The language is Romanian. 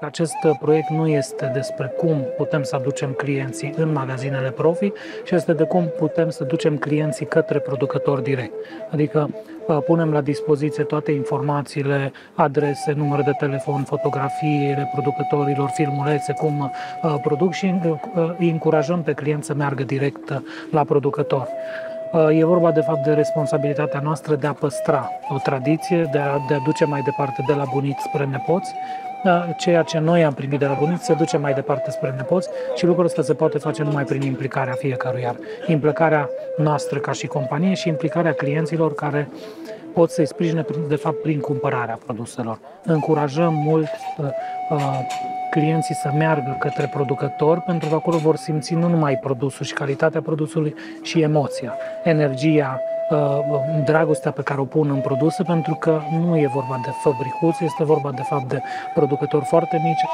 Acest proiect nu este despre cum putem să aducem clienții în magazinele profi, ci este de cum putem să ducem clienții către producători direct. Adică uh, punem la dispoziție toate informațiile, adrese, număr de telefon, fotografiile producătorilor, filmulețe, cum uh, produc și uh, îi încurajăm pe client să meargă direct la producător. E vorba de fapt de responsabilitatea noastră de a păstra o tradiție, de a, de a duce mai departe de la bunici spre nepoți, da, ceea ce noi am primit de la bunici se duce mai departe spre nepoți și lucrul ăsta se poate face numai prin implicarea fiecăruia. Implicarea noastră ca și companie și implicarea clienților care pot să-i sprijine, de fapt, prin cumpărarea produselor. Încurajăm mult uh, uh, clienții să meargă către producător, pentru că acolo vor simți nu numai produsul și calitatea produsului, și emoția, energia, Uh, Uh, dragostea pe care o pun în produse, pentru că nu e vorba de fabricuți, este vorba de fapt de producători foarte mici.